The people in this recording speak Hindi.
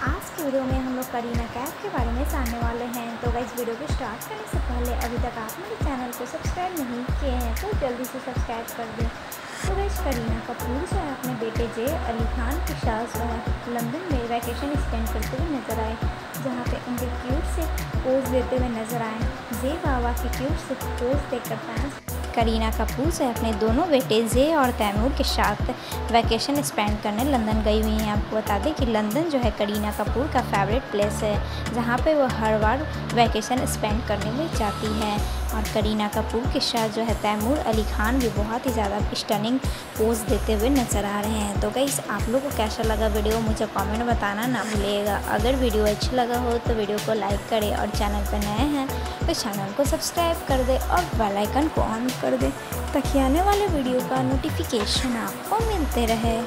आज की वीडियो में हम लोग करीना कैफ के बारे में जानने वाले हैं। तो इस वीडियो को स्टार्ट करने से पहले अभी तक आप मेरे चैनल को सब्सक्राइब नहीं किए हैं तो जल्दी से सब्सक्राइब कर दें। तो गई करीना कपूर जो है, अपने बेटे जे अली खान के साथ लंदन में वैकेशन स्पेंड करते हुए नज़र आए, जहाँ पे उनके क्यूट से पोज देते हुए नज़र आए। जे बाबा के क्यूट से पोज देखकर फैंस करीना कपूर से अपने दोनों बेटे जे और तैमूर के साथ वैकेशन स्पेंड करने लंदन गई हुई हैं। आपको बता दें कि लंदन जो है करीना कपूर का फेवरेट प्लेस है, जहाँ पे वो हर बार वैकेशन स्पेंड करने में जाती है। और करीना कपूर के साथ जो है तैमूर अली खान भी बहुत ही ज़्यादा स्टनिंग पोज देते हुए नज़र आ रहे हैं। तो गई आप लोग को कैसा लगा वीडियो मुझे कमेंट बताना ना भूलिएगा। अगर वीडियो अच्छा लगा हो तो वीडियो को लाइक करें और चैनल पर नए हैं तो चैनल को सब्सक्राइब कर दे और बेलाइकन को ऑन कर दे, ताकि आने वाले वीडियो का नोटिफिकेशन आपको मिलते रहे।